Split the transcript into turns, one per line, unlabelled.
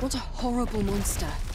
What a horrible monster.